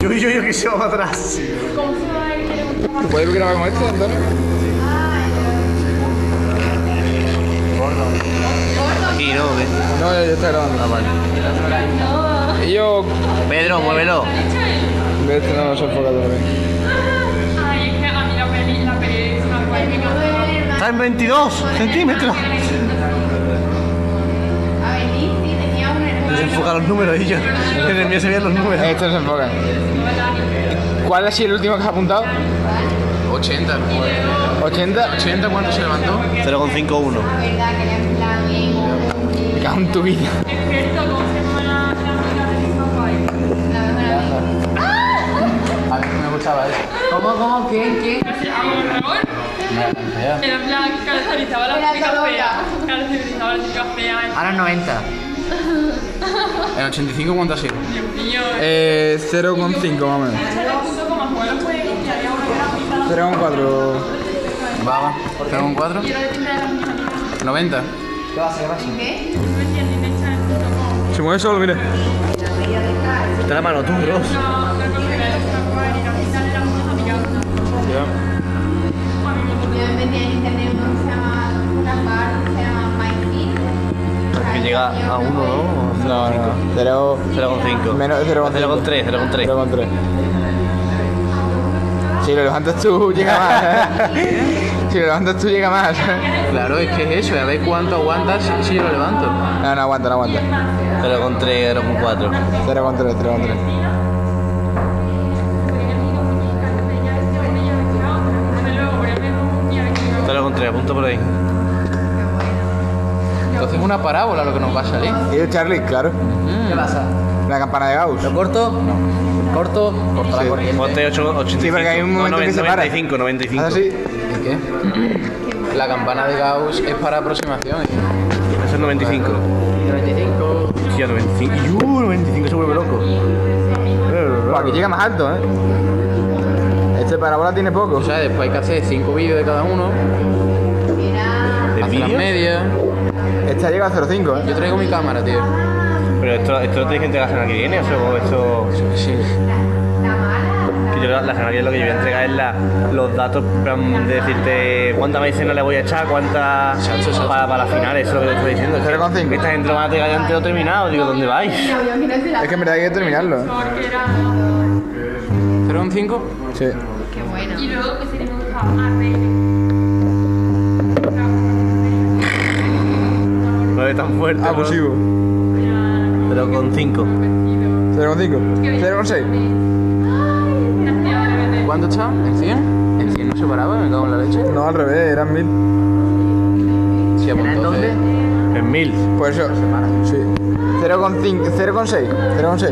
Yo, yo, yo que se va para atrás. ¿Puedes grabar con esto, Antonio? Aquí, ¿no? ¿Qué? No, ya está grabando. Ah, vale. Y yo... Pedro, muévelo. De este no se enfoca también. Ay, es que a mí la peli, la peli es una guay. Está en 22 centímetros. No se enfocan los números y yo. En el mío se veían los números. Esto no se enfoca. ¿Cuál ha sido el último que has apuntado? 80. 80. 80 cuánto se levantó? 0,51. Me cago en tu vida. Experto, ¿cómo se llama la la amiga de mi papá? A mí me gustaba eso. ¿Cómo, cómo? ¿Quién? ¿Quién? Era en plan, caracterizaba la chica fea. Caracterizaba la chica fea. Ahora 90. ¿En 85 cuánto ha sido? Dios mío. Eh, 0,5 más o menos. Punto como abuelo, pues, y haría una gran mitad. 0,4. Va, va. ¿Tengo un 4? Quiero decirle a niñas, 90. Se mueve solo, mire. Está la mano tú, Ross. Llega a 1, ¿no? No, no. 0, 0,5. Menos 0,5. 0,3, 0,3. 0,3. Si lo levantas tú, llega más. si lo levantas tú, llega más. Claro, es que es eso. A ver cuánto aguantas si lo levanto. No, no aguanta, no aguanta. 0,3, 0,4. 0,3, 0,3. Desde luego, voy es una parábola lo que nos va a salir. ¿Y el Charlie? Claro. ¿Qué pasa? La campana de Gauss. corto? Corto. Corta Sí. la corriente. Ponte 8, 85. Sí, porque hay un momento no, que se para. 95, 95. ¿Haz así? ¿Y qué? La campana de Gauss es para aproximación. Eso es 95. 95. Sí, a 95. Y uh, 95 se vuelve loco. Buah, aquí llega más alto, ¿eh? Este parábola tiene poco. O sea, después hay que hacer 5 vídeos de cada uno. Esta llega a 0,5, ¿eh? Yo traigo mi cámara, tío. Pero esto, esto lo tenéis que entregar la semana que viene, o sea, o esto... Sí. Que yo la la semana que viene lo que yo voy a entregar es la, los datos plan, de decirte cuánta medicina le voy a echar, cuánta Exacto, exacto. para, para las finales, eso es lo que te estoy diciendo. Es que 0,5. Esta gente lo van a entregar ya entero terminado, digo, ¿dónde vais? Es que en verdad hay que terminarlo, ¿eh? Porque era... ¿Pero un 5? Sí. Y luego que se le No es tan fuerte. ¿no? Abusivo. Pero con 5. 0,5. 0,6. ¿Cuánto está? ¿En 100? ¿En 100 no se paraba? Me cago en la leche. No, al revés, eran 1000. Sí, pues entonces... En 1000. Por eso. Sí. 0,5. 0,6. 0,6.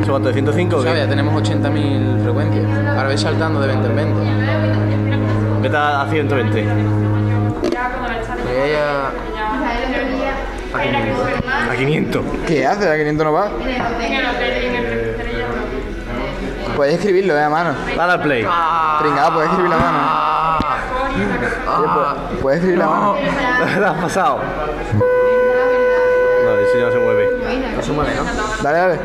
¿Eso cuánto? ¿De 105 o sea, ya tenemos 80.000 frecuencias. Ahora vais saltando de 20 en 20. Vete a a 120. Ya cuando la echaré. Voy a a... a 500. A 500. ¿Qué hace? ¿A 500 no va? Puedes escribirlo, eh, a mano. Dale al play. Pringado, puedes escribirlo a mano. Pu- Puedes escribirlo a mano. ¿La has pasado? No, eso ya no se mueve. No se mueve, ¿no? Dale, dale.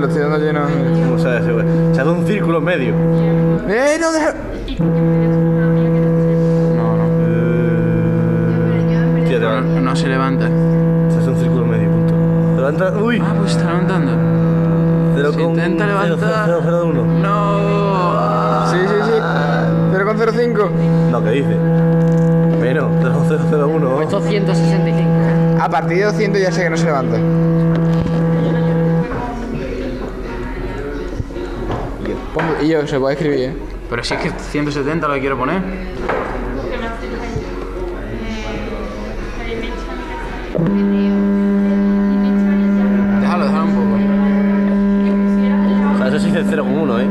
Lo estoy dando lleno. ¿Cómo se hace? güey? Se hace un círculo en medio. ¡Eh, no, deja! No, no. Eh, Tío, te va- No, no se levanta. Se hace un círculo en medio, punto. Levanta. ¡Uy! Ah, pues se está levantando. Cero Se con- intenta cero, levantar. cero, cero, uno. No. Sí, sí, sí. 0,05. No, ¿qué dice? Menos, 0001. Puesto 165. A partir de 200 ya sé que no se levanta. Pongo- Y yo, se puede escribir, ¿eh? Pero si es que 170 lo que quiero poner. Déjalo, déjalo un poco. O sea, eso sí dice 0,1, ¿eh?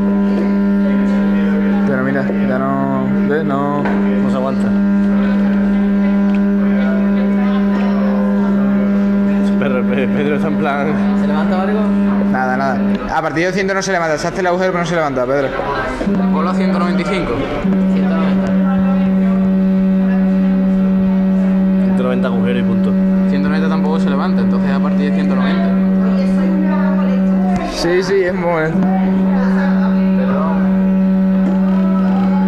Pero mira, ya no... ¿Ves? No... No se aguanta. Pedro, Pedro está en plan. ¿Se levanta algo? A partir de 100 no se levanta. Se hace el agujero pero no se levanta, Pedro. Ponlo a 195. 190 agujeros y punto. 190 tampoco se levanta, entonces a partir de 190. Sí, sí, es muy.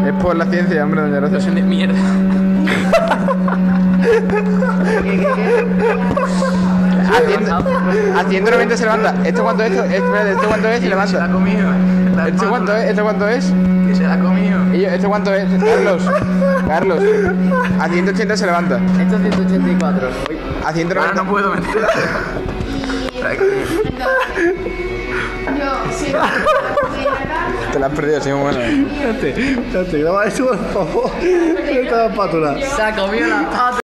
Es por la ciencia, hombre, doña Rosa. Son de mierda. A, 100 a 190 se levanta. ¿Esto cuánto es? Esto, espérate, ¿esto cuánto es? Se Se la ha levanta. comido. La ¿Esto cuánto es? ¿Esto cuánto es? Que se la ha comido. Y yo, ¿Esto cuánto es? Carlos. Carlos. A 180 se levanta. Esto es 184. Uy. A Ahora 190. no puedo meter. Yo, sí. Te la has perdido, sí, muy bueno. Espérate, espérate, graba eso por favor. Esta espátula. Se ha comido la pata.